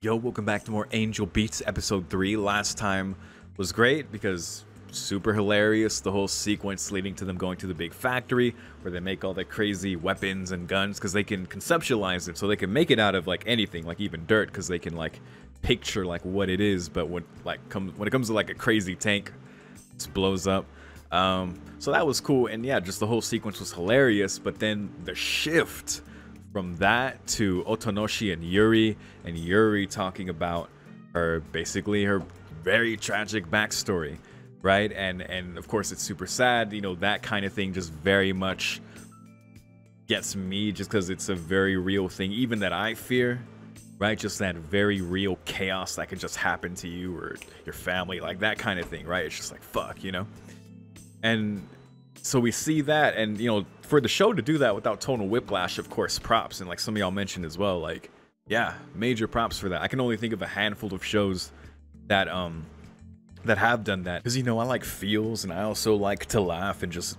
Yo, welcome back to more Angel Beats episode 3. Last time was great because super hilarious. The whole sequence leading to them going to the big factory where they make all the crazy weapons and guns because they can conceptualize it so they can make it out of like anything, like even dirt because they can like picture like what it is. But when like come when it comes to like a crazy tank, it blows up. Um, so that was cool, and yeah, just the whole sequence was hilarious. But then the shift from that to Otonashi and Yuri, and Yuri talking about her basically her very tragic backstory, right? And and of course it's super sad, you know, that kind of thing just very much gets me just because it's a very real thing, even that I fear, right? Just that very real chaos that could just happen to you or your family, like that kind of thing, right? It's just like fuck, you know? And so we see that and you know for the show to do that without tonal whiplash of course props and like some of y'all mentioned as well like yeah major props for that. I can only think of a handful of shows that um that have done that. Because you know i like feels and i also like to laugh and just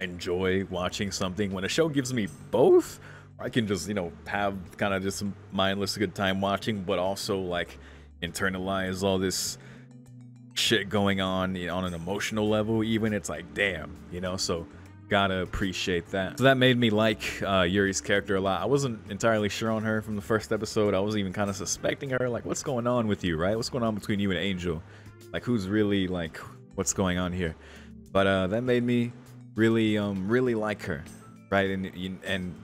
enjoy watching something. When a show gives me both i can just you know have kind of just a mindless good time watching but also like internalize all this shit going on you know, on an emotional level even it's like damn you know so gotta appreciate that. So that made me like uh, yuri's character a lot. I wasn't entirely sure on her from the first episode. I was even kind of suspecting her like what's going on with you right? What's going on between you and angel? Like who's really like what's going on here? But uh that made me really um really like her right? And and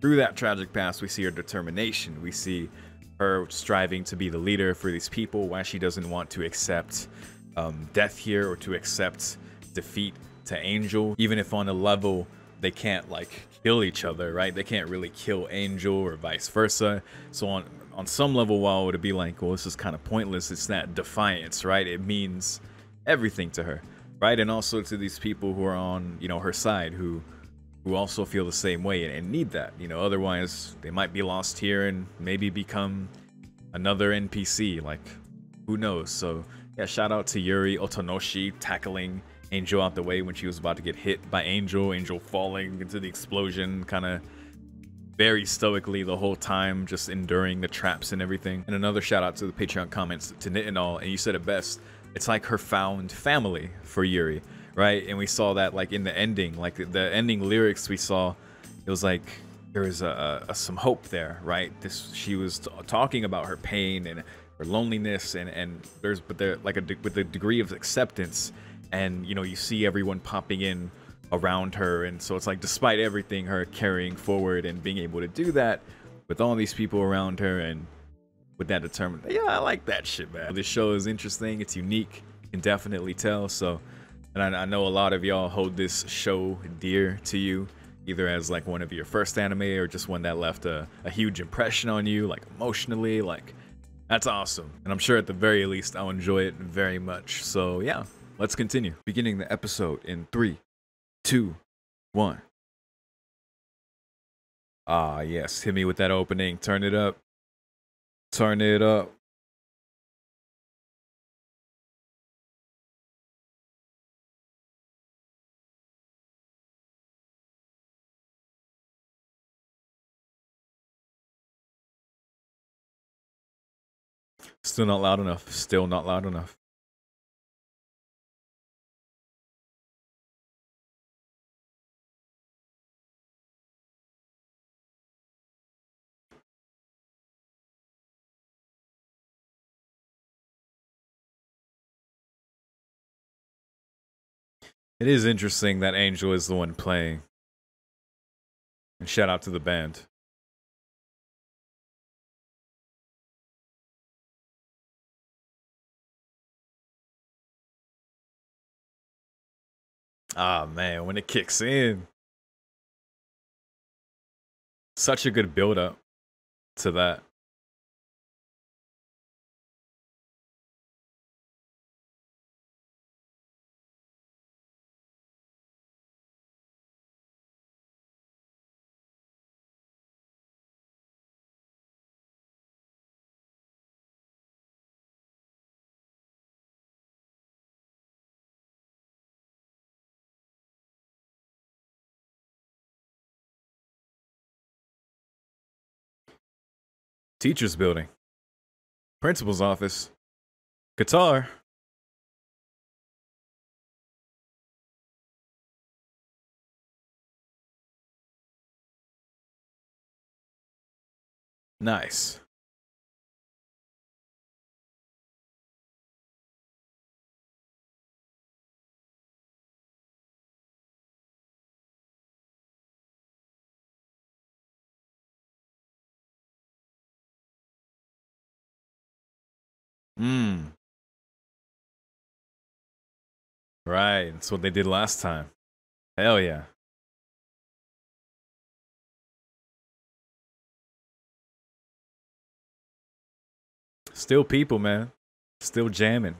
through that tragic past we see her determination. We see her striving to be the leader for these people, why she doesn't want to accept um, death here or to accept defeat to Angel, even if on a level they can't like kill each other, right? They can't really kill Angel or vice versa. So on on some level, while it would be like, well, this is kind of pointless, it's that defiance, right? It means everything to her, right? And also to these people who are on, you know, her side, who who also feel the same way and need that. You know, otherwise they might be lost here and maybe become another NPC. Like, who knows? So yeah, shout out to Yuri Otonashi tackling Angel out the way when she was about to get hit by Angel. Angel falling into the explosion, kind of very stoically the whole time, just enduring the traps and everything. And another shout out to the Patreon comments to Knit and all, and you said it best. It's like her found family for Yuri right? And we saw that like in the ending, like the ending lyrics we saw, it was like there was a, a some hope there, right? This she was talking about her pain and her loneliness, and and there's but there like a with a degree of acceptance, and you know you see everyone popping in around her, and so it's like despite everything, her carrying forward and being able to do that with all these people around her and with that determined yeah i like that shit man. This show is interesting. It's unique. You can definitely tell. So and I, I know a lot of y'all hold this show dear to you, either as like one of your first anime or just one that left a, a huge impression on you, like emotionally, like that's awesome. And I'm sure at the very least I'll enjoy it very much. So yeah, let's continue. Beginning the episode in three, two, one. Ah, yes. Hit me with that opening. Turn it up. Turn it up. Still not loud enough. Still not loud enough. It is interesting that Angel is the one playing. And shout out to the band. Ah man, when it kicks in. Such a good build up to that. Teachers building. Principal's office. Guitar. Nice. Hmm. Right. That's what they did last time. Hell yeah. Still people, man. Still jamming.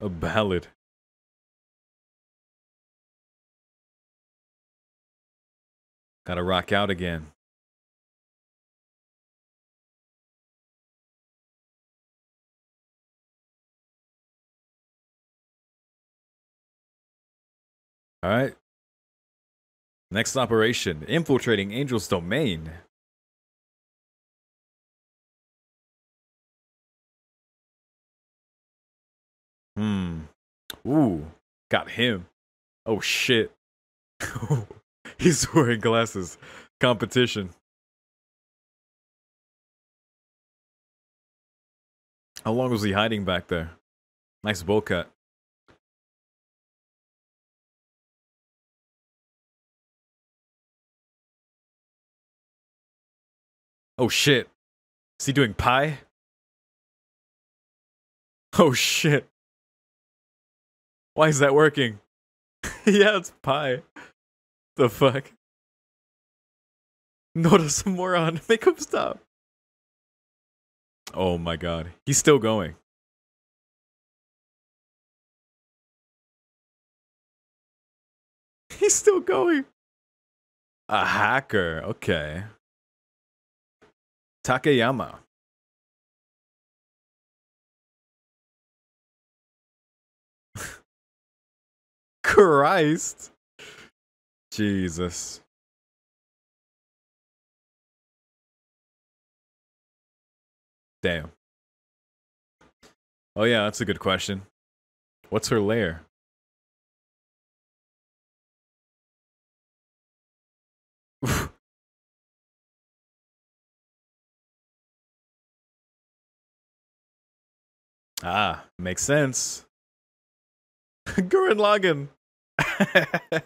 A ballad. Gotta rock out again. All right. Next operation infiltrating Angel's domain. Hmm. Ooh, got him. Oh shit. He's wearing glasses. Competition. How long was he hiding back there? Nice bowl cut. Oh shit. Is he doing pie? Oh shit. Why is that working? yeah, it's pie. The fuck? Notice a moron. Make him stop. Oh my god. He's still going. He's still going. A hacker. Okay. Takeyama. Christ. Jesus. Damn. Oh yeah, that's a good question. What's her lair? Ah, makes sense. Gurren Lagann.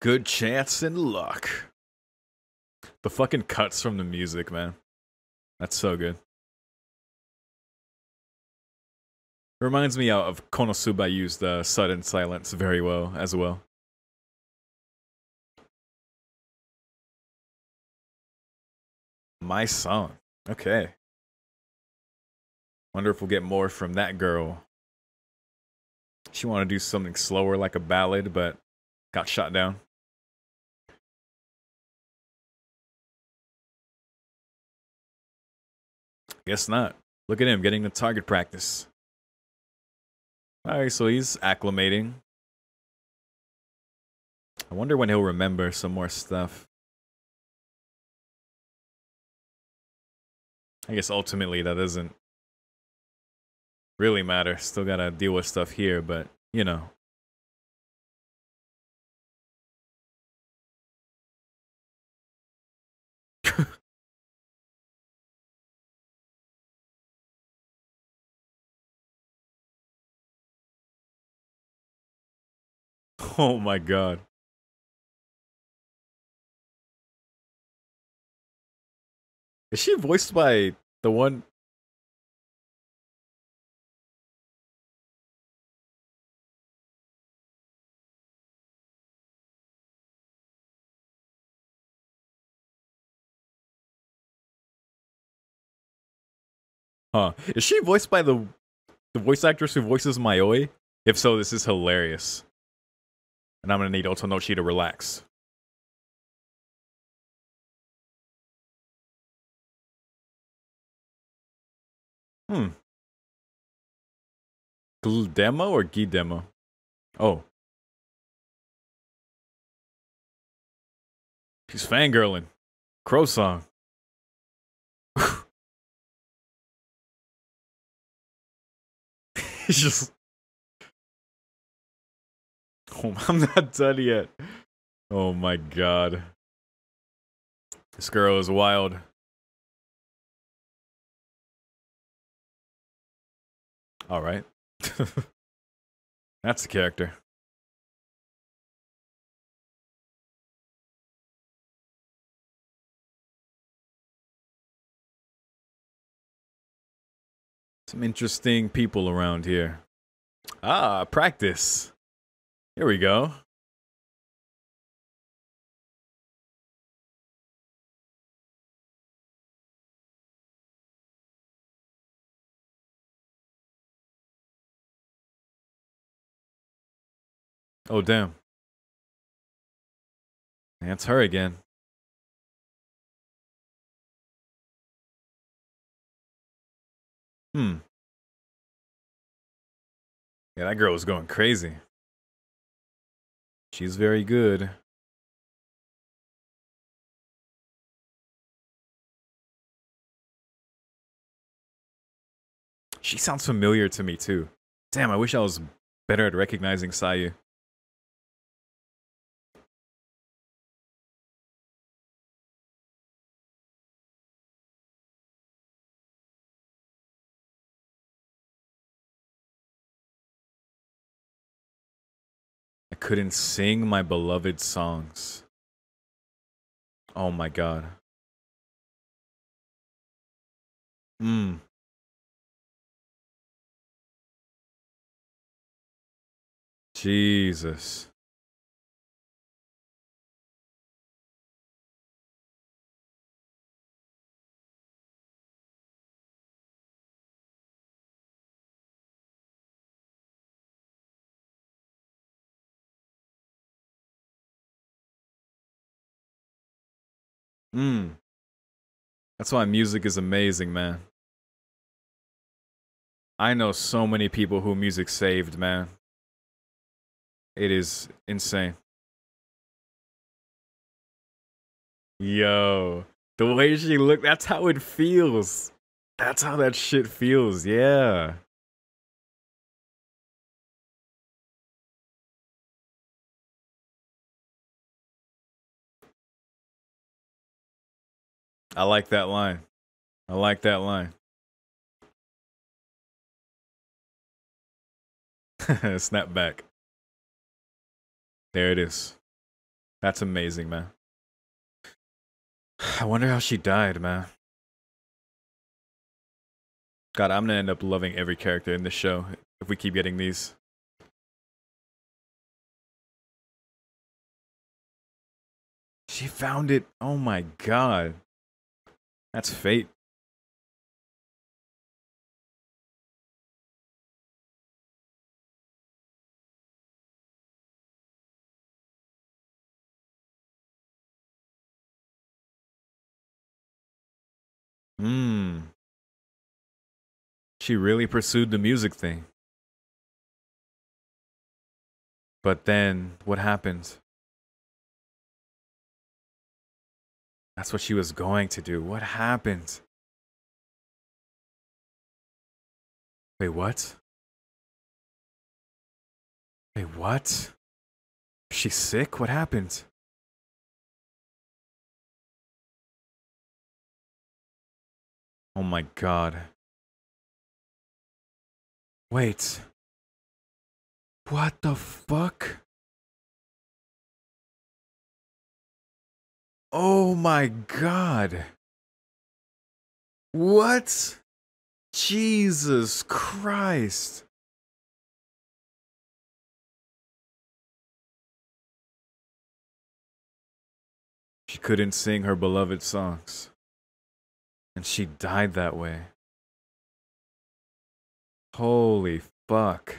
Good chance and luck. The fucking cuts from the music, man. That's so good. Reminds me uh, of Konosuba used sudden silence very well as well. My song. Okay. Wonder if we'll get more from that girl. She want to do something slower like a ballad, but got shot down. Guess not. Look at him getting the target practice. Alright, so he's acclimating. I wonder when he'll remember some more stuff. I guess ultimately that doesn't really matter. Still gotta deal with stuff here, but you know. Oh my god. Is she voiced by the one? Huh. Is she voiced by the the voice actress who voices Mayoi? If so, this is hilarious and I'm going to need Otonashi to relax. Hmm. Demo or Gi Demo? Oh. She's fangirling. Crow song. He's just I'm not done yet. Oh my god. This girl is wild. Alright. That's the character. Some interesting people around here. Ah, practice. Here we go. Oh, damn. That's her again. Hmm. Yeah, that girl was going crazy. She's very good. She sounds familiar to me too. Damn, I wish I was better at recognizing seiyuu. Couldn't sing my beloved songs. Oh my god. Hmm. Jesus. Mm. That's why music is amazing, man. I know so many people who music saved, man. It is insane. Yo, the way she looked, that's how it feels. That's how that shit feels, yeah. I like that line. I like that line. Snap back. There it is. That's amazing, man. I wonder how she died, man. God, I'm gonna end up loving every character in this show if we keep getting these. She found it. Oh my god. That's fate. Hmm. She really pursued the music thing. But then, what happened? That's what she was going to do. What happened? Wait, what? Wait, what? She's sick? What happened? Oh my god. Wait. What the fuck? Oh my god. What? Jesus Christ. She couldn't sing her beloved songs. And she died that way. Holy fuck.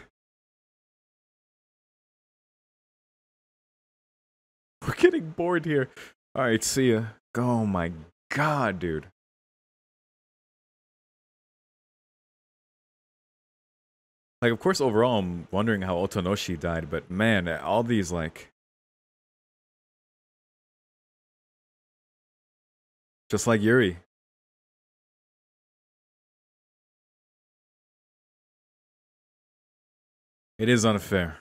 We're getting bored here. All right, see ya. Oh my god, dude. Like, of course, overall, I'm wondering how Otonashi died, but man, all these, like. Just like Yuri. It is unfair.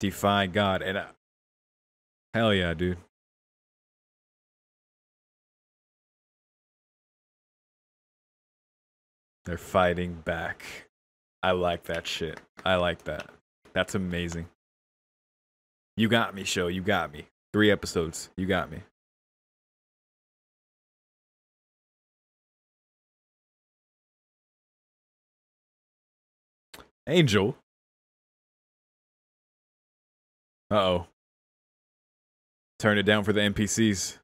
Defy God. And hell yeah, dude. They're fighting back. I like that shit. I like that. That's amazing. You got me, show. You got me. Three episodes. You got me. Angel. Uh oh. Turn it down for the NPCs.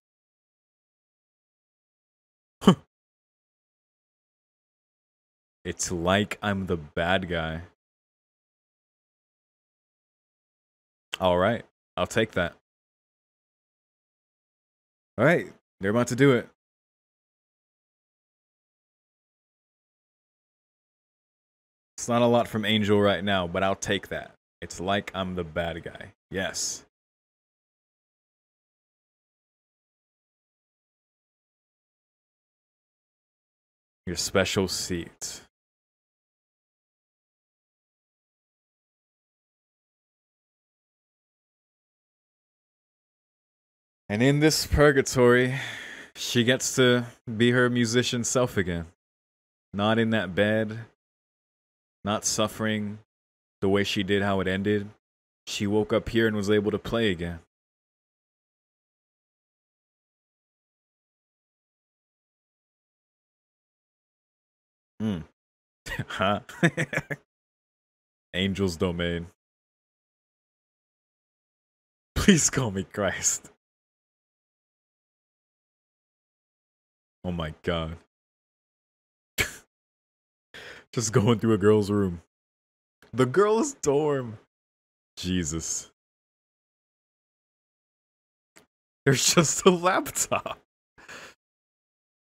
it's like I'm the bad guy. All right. I'll take that. All right. They're about to do it. It's not a lot from Angel right now, but I'll take that. It's like I'm the bad guy. Yes. Your special seat. And in this purgatory, she gets to be her musician self again. Not in that bed, not suffering the way she did how it ended. She woke up here and was able to play again. Hmm. huh? Angel's domain. Please call me Christ. Oh my god. Just going through a girl's room. The girl's dorm. Jesus. There's just a laptop.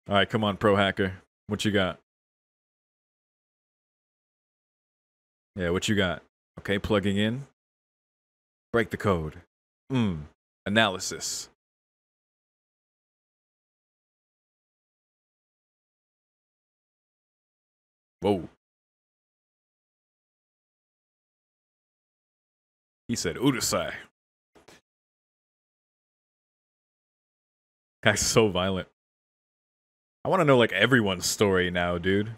All right, come on, pro hacker. What you got? Yeah, what you got? Okay, plugging in. Break the code. Hmm. Analysis. Whoa. He said Udasai. Guy's so violent. I want to know like everyone's story now, dude.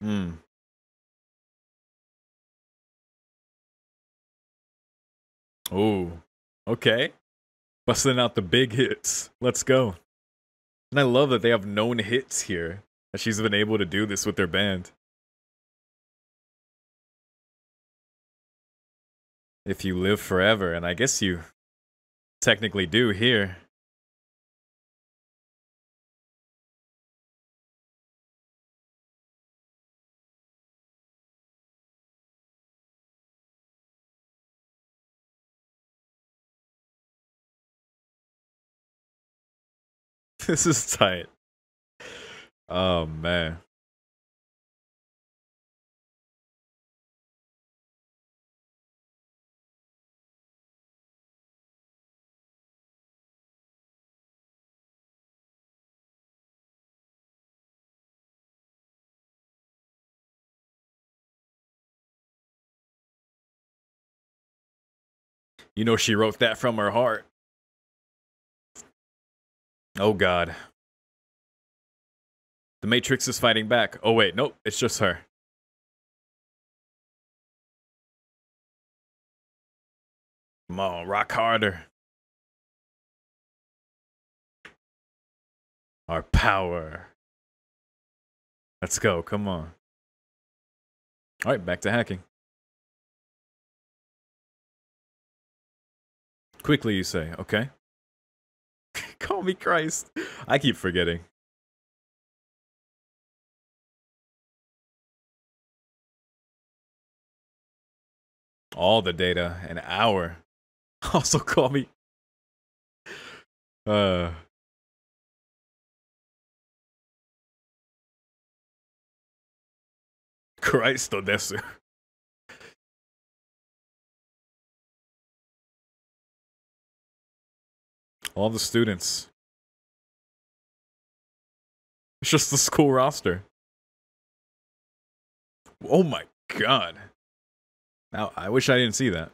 Hmm. Oh. Okay. Busting out the big hits. Let's go. And I love that they have known hits here. That she's been able to do this with their band. If you live forever, and I guess you technically do here. this is tight. Oh man. You know she wrote that from her heart. Oh god. The Matrix is fighting back. Oh wait, nope, it's just her. Come on, rock harder. Our power. Let's go, come on. Alright, back to hacking. Quickly, you say, okay. Call me Christ. I keep forgetting. All the data, an hour. Also call me. Uh. Christ, Odessa. All the students. It's just the school roster. Oh my god. Now, I wish I didn't see that.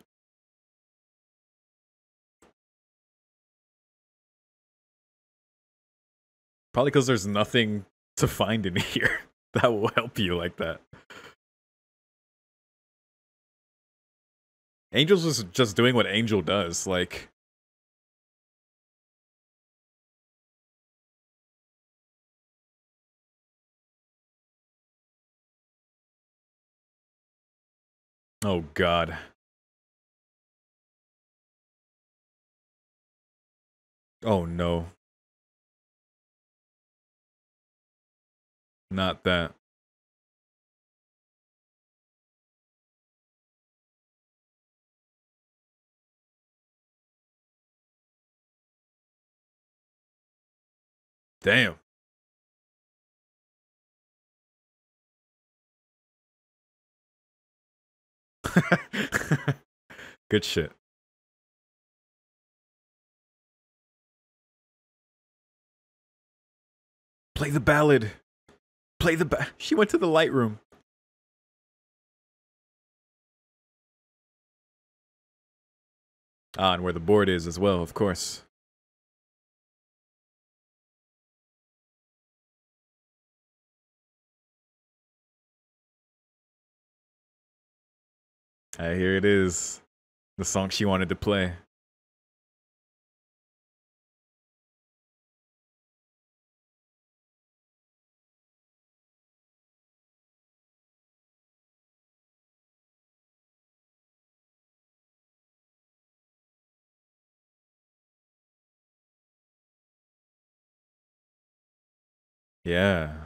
Probably because there's nothing to find in here that will help you like that. Angels is just doing what Angel does, like Oh god. Oh no. Not that. Damn. Good shit. Play the ballad. Play the ba- She went to the light room. Ah, and where the board is as well, of course. Hey, here it is. The song she wanted to play. Yeah.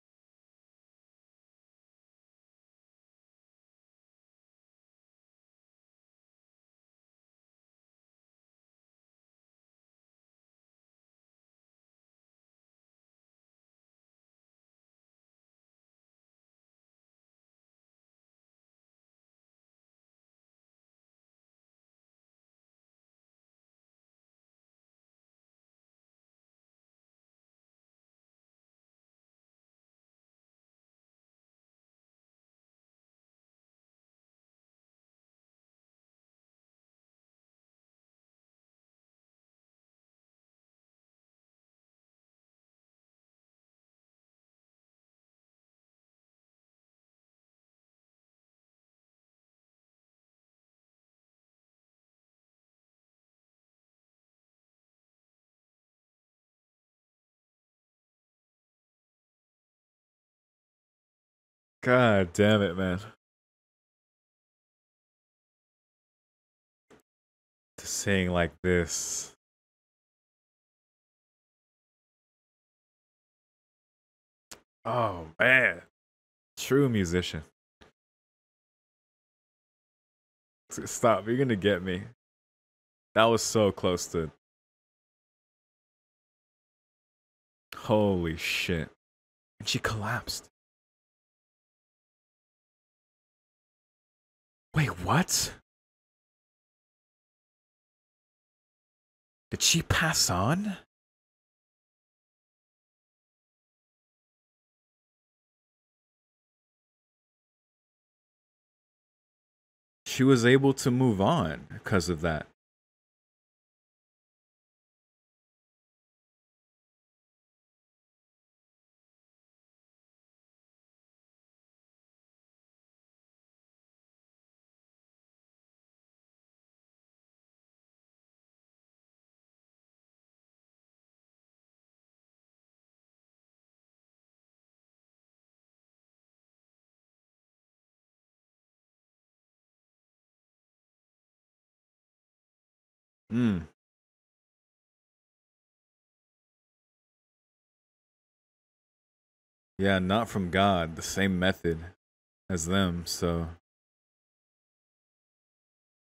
God damn it, man. To sing like this. Oh, man. True musician. Stop, you're gonna get me. That was so close to. Holy shit. And she collapsed. Wait, what? Did she pass on? She was able to move on because of that. Hmm. Yeah, not from God, the same method as them, so.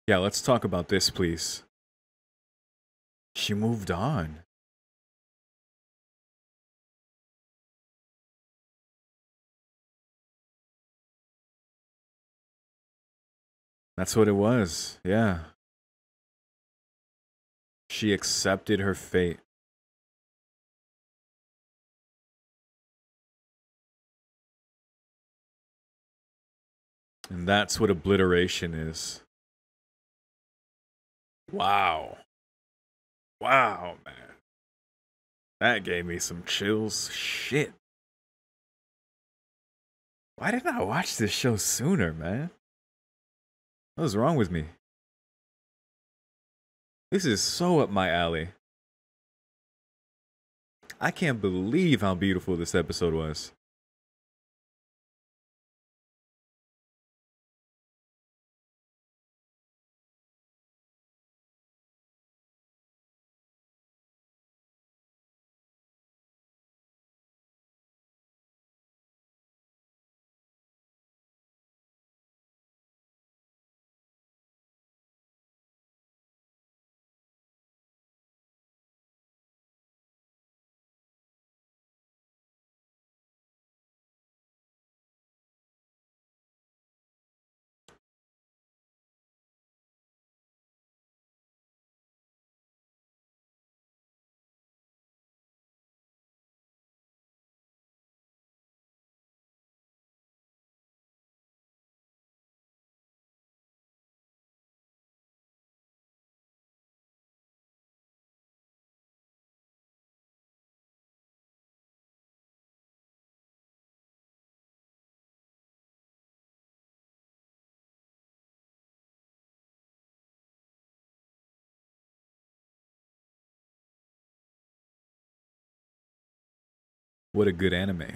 Yeah, let's talk about this, please. She moved on. That's what it was. Yeah. She accepted her fate. And that's what obliteration is. Wow. Wow, man. That gave me some chills. Shit. Why didn't I watch this show sooner, man? What was wrong with me? This is so up my alley. I can't believe how beautiful this episode was. What a good anime.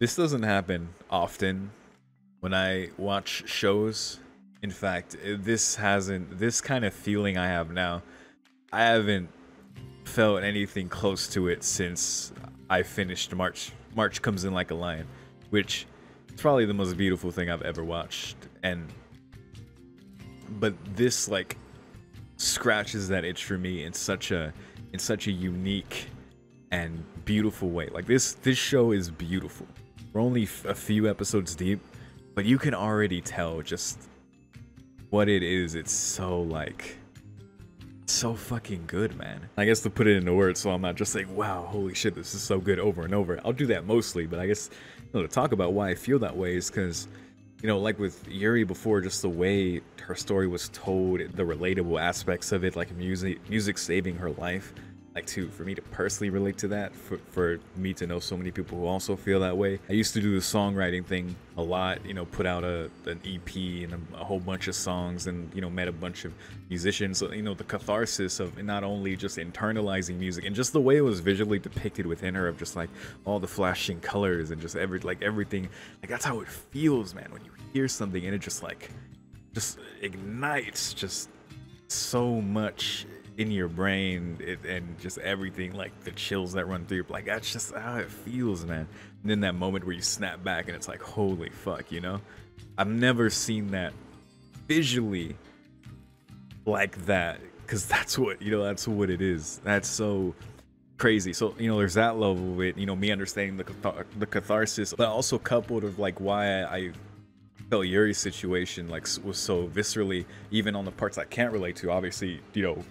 This doesn't happen often when I watch shows in fact, eh, this hasn't this kind of feeling I have now. I haven't felt anything close to it since I finished March. March comes in like a lion, which is probably the most beautiful thing I've ever watched. And but this like scratches that itch for me in such a in such a unique and beautiful way. Like this this show is beautiful. We're only a few episodes deep, but you can already tell just what it is, it's so like so fucking good, man. I guess to put it into words so I'm not just saying, wow, holy shit, this is so good over and over. I'll do that mostly, but I guess you know, to talk about why I feel that way is because, you know, like with Yuri before, just the way her story was told, the relatable aspects of it, like music, music saving her life like to for me to personally relate to that for, for me to know so many people who also feel that way. I used to do the songwriting thing a lot you know put out a an ep and a, a whole bunch of songs and you know met a bunch of musicians. So, you know the catharsis of not only just internalizing music and just the way it was visually depicted within her of just like all the flashing colors and just every like everything like that's how it feels man when you hear something and it just like just ignites just so much in your brain it, and just everything like the chills that run through you like that's just how it feels man. And then that moment where you snap back and it's like holy fuck you know? I've never seen that visually like that because that's what you know that's what it is. That's so crazy. So you know there's that level of it you know me understanding the cathar- the catharsis but also coupled of like why i felt yuri's situation like was so viscerally even on the parts i can't relate to obviously you know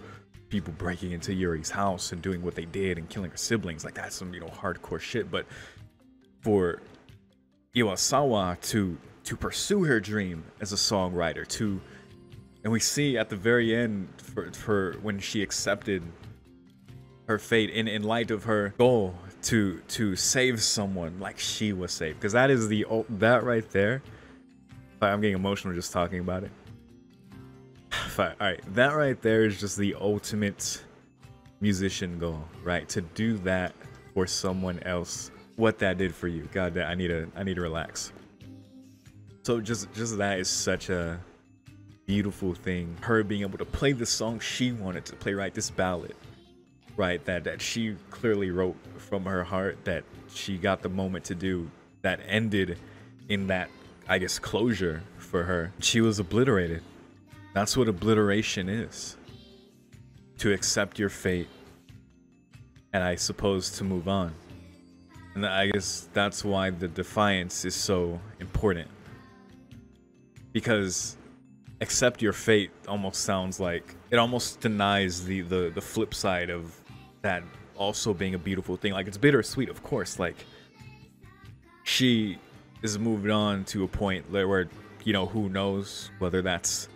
people breaking into Yuri's house and doing what they did and killing her siblings. Like that's some, you know, hardcore shit. But for Iwasawa to to pursue her dream as a songwriter, to and we see at the very end for, for when she accepted her fate in, in light of her goal to to save someone like she was saved because that is the that right there I'm getting emotional just talking about it. All right, that right there is just the ultimate musician goal, right? To do that for someone else, what that did for you. God, I need to, I need to relax. So just, just that is such a beautiful thing. Her being able to play the song she wanted to play, right? This ballad, right? That that she clearly wrote from her heart. That she got the moment to do. That ended in that, I guess, closure for her. She was obliterated. That's what obliteration is. To accept your fate, and I suppose to move on. And I guess that's why the defiance is so important. Because accept your fate almost sounds like it almost denies the the, the flip side of that also being a beautiful thing. Like it's bittersweet, of course. Like she is moved on to a point where you know who knows whether that's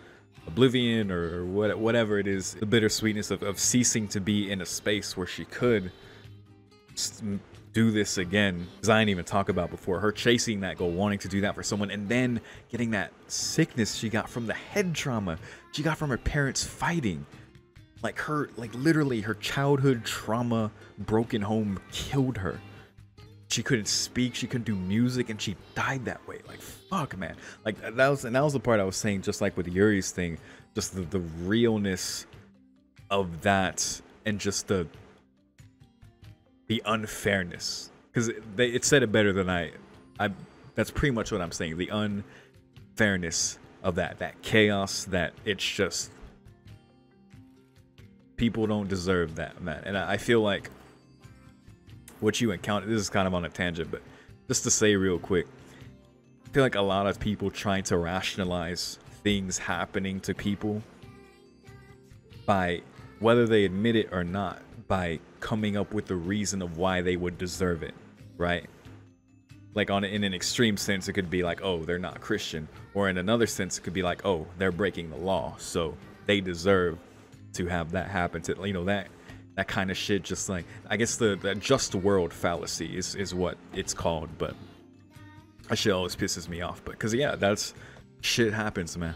oblivion or, what, whatever it is the bittersweetness of, of ceasing to be in a space where she could do this again because i didn't even talk about before. Her chasing that goal wanting to do that for someone and then getting that sickness she got from the head trauma she got from her parents fighting. Like her like literally her childhood trauma broken home killed her. She couldn't speak, she couldn't do music, and she died that way. Like fuck, man. Like that was and that was the part I was saying, just like with Yuri's thing, just the, the realness of that and just the the unfairness. Because it, it said it better than I I that's pretty much what I'm saying. The unfairness of that, that chaos, that it's just people don't deserve that, man. And I, I feel like what you encounter. This is kind of on a tangent, but just to say real quick, feel like a lot of people trying to rationalize things happening to people by whether they admit it or not, by coming up with the reason of why they would deserve it, right? Like on in an extreme sense, it could be like, oh, they're not Christian, or in another sense, it could be like, oh, they're breaking the law, so they deserve to have that happen to you know that that kind of shit just like i guess the, the just world fallacy is is what it's called but that shit always pisses me off but because yeah that's shit happens man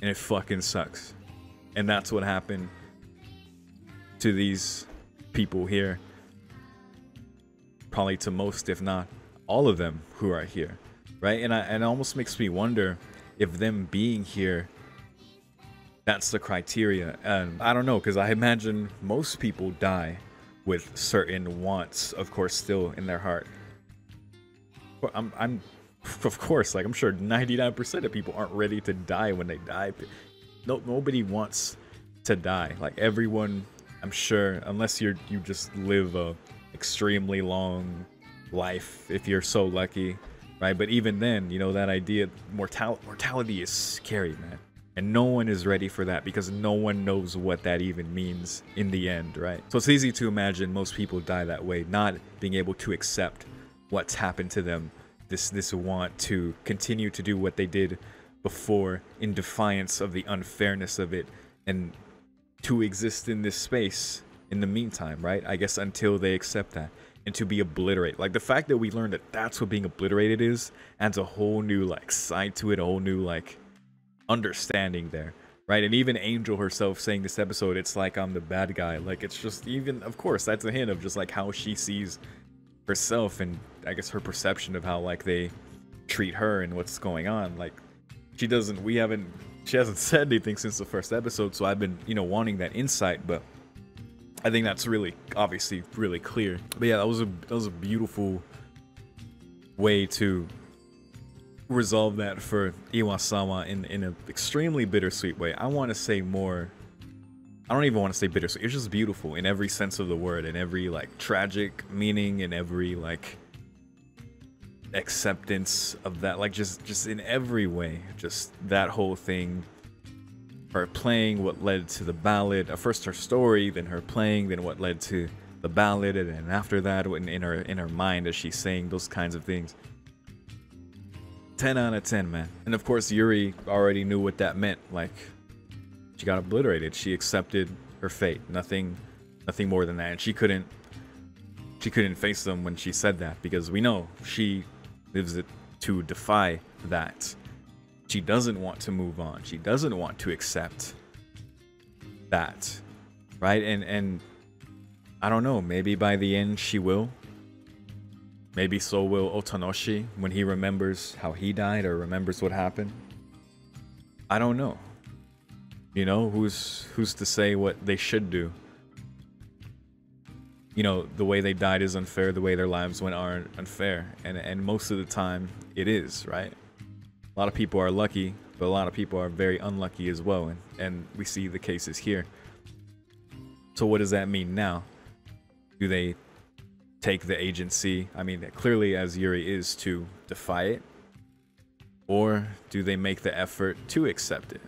and it fucking sucks and that's what happened to these people here probably to most if not all of them who are here right and I, and it almost makes me wonder if them being here that's the criteria. And I don't know, because I imagine most people die with certain wants, of course, still in their heart. I'm, I'm, of course, like I'm sure 99% of people aren't ready to die when they die. No, nobody wants to die. Like everyone, I'm sure, unless you're you just live a extremely long life, if you're so lucky, right? But even then, you know that idea, mortality, mortality is scary, man and no one is ready for that because no one knows what that even means in the end, right? So it's easy to imagine most people die that way, not being able to accept what's happened to them, this this want to continue to do what they did before in defiance of the unfairness of it and to exist in this space in the meantime, right? I guess until they accept that and to be obliterated. Like the fact that we learned that that's what being obliterated is adds a whole new like side to it, a whole new like understanding there right and even angel herself saying this episode it's like i'm the bad guy like it's just even of course that's a hint of just like how she sees herself and i guess her perception of how like they treat her and what's going on like she doesn't we haven't she hasn't said anything since the first episode so i've been you know wanting that insight but i think that's really obviously really clear but yeah that was a that was a beautiful way to resolve that for Iwasawa in in an extremely bittersweet way. I want to say more. I don't even want to say bittersweet. It's just beautiful in every sense of the word, in every like tragic meaning, in every like acceptance of that, like just just in every way. Just that whole thing. Her playing what led to the ballad. Uh, first her story, then her playing, then what led to the ballad, and then after that, in, in her in her mind as she's saying those kinds of things 10 out of 10, man. And of course, Yuri already knew what that meant. Like, she got obliterated. She accepted her fate. Nothing, nothing more than that. And she couldn't, she couldn't face them when she said that because we know she lives it to defy that. She doesn't want to move on. She doesn't want to accept that. Right? And and I don't know, maybe by the end she will. Maybe so will Otonashi when he remembers how he died or remembers what happened. I don't know. You know, who's who's to say what they should do? You know, the way they died is unfair, the way their lives went are unfair. And and most of the time it is, right? A lot of people are lucky, but a lot of people are very unlucky as well, and, and we see the cases here. So what does that mean now? Do they take the agency, I mean, clearly as Yuri is to defy it, or do they make the effort to accept it?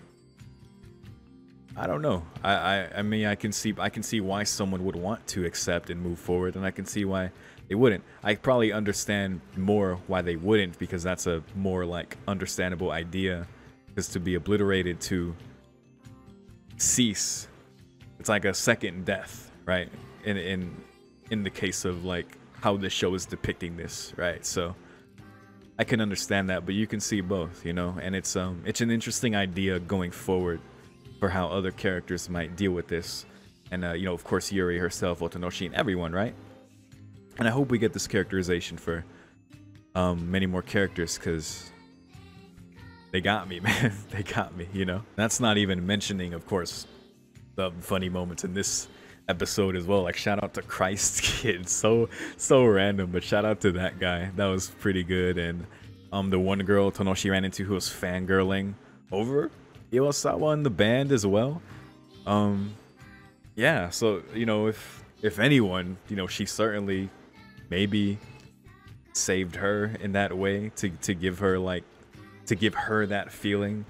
I don't know. I, I, I mean, I can see, I can see why someone would want to accept and move forward, and I can see why they wouldn't. I probably understand more why they wouldn't because that's a more like understandable idea, is to be obliterated to cease. It's like a second death, right? In in in the case of like how the show is depicting this, right? So I can understand that, but you can see both, you know, and it's um it's an interesting idea going forward for how other characters might deal with this. And, uh, you know, of course, Yuri herself, Otonashi, and everyone, right? And I hope we get this characterization for um, many more characters because they got me, man. they got me, you know? That's not even mentioning, of course, the funny moments in this episode as well. Like, shout out to Christ Kid. So, so random, but shout out to that guy. That was pretty good. And um, the one girl Tonoshi ran into who was fangirling over Iwasawa in the band as well. Um, yeah, so you know, if if anyone, you know, she certainly maybe saved her in that way to to give her like to give her that feeling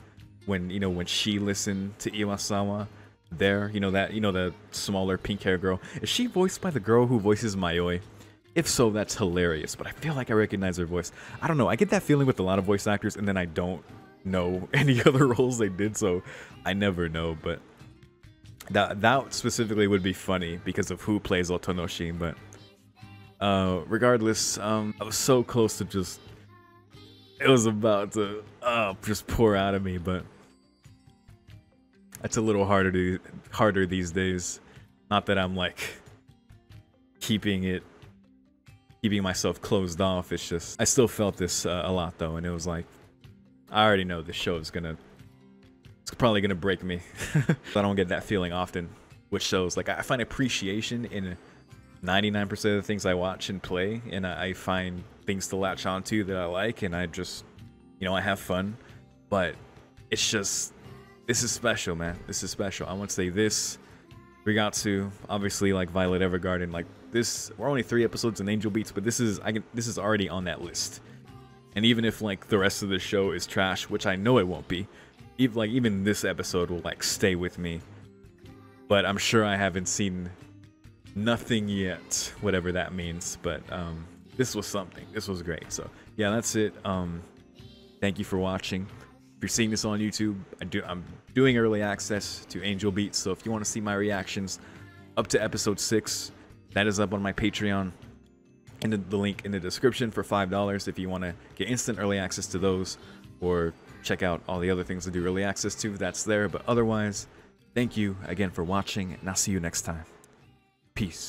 when you know when she listened to Iwasawa there, you know that you know the smaller pink hair girl. Is she voiced by the girl who voices Mayoi? If so, that's hilarious. But I feel like I recognize her voice. I don't know. I get that feeling with a lot of voice actors, and then I don't know any other roles they did, so I never know. But that that specifically would be funny because of who plays Otonashi. But uh, regardless, um, I was so close to just it was about to uh, just pour out of me, but it's a little harder to harder these days. Not that I'm like keeping it keeping myself closed off. It's just I still felt this uh, a lot though, and it was like I already know this show is gonna it's probably gonna break me. I don't get that feeling often with shows. Like I find appreciation in 99% of the things I watch and play, and I find things to latch onto that I like, and I just, you know, I have fun. But it's just, this is special, man. This is special. I want to say this. We got to obviously like Violet Evergarden, like this. We're only three episodes in Angel Beats, but this is I can this is already on that list. And even if like the rest of the show is trash, which I know it won't be, even like even this episode will like stay with me. But I'm sure I haven't seen nothing yet, whatever that means. But um, this was something. This was great. So yeah, that's it. Um, thank you for watching. If you're seeing this on YouTube, I do, I'm doing early access to Angel Beats. So if you want to see my reactions up to episode six, that is up on my Patreon in the, the link in the description for $5 if you want to get instant early access to those or check out all the other things to do early access to. That's there. But otherwise, thank you again for watching, and I'll see you next time. Peace.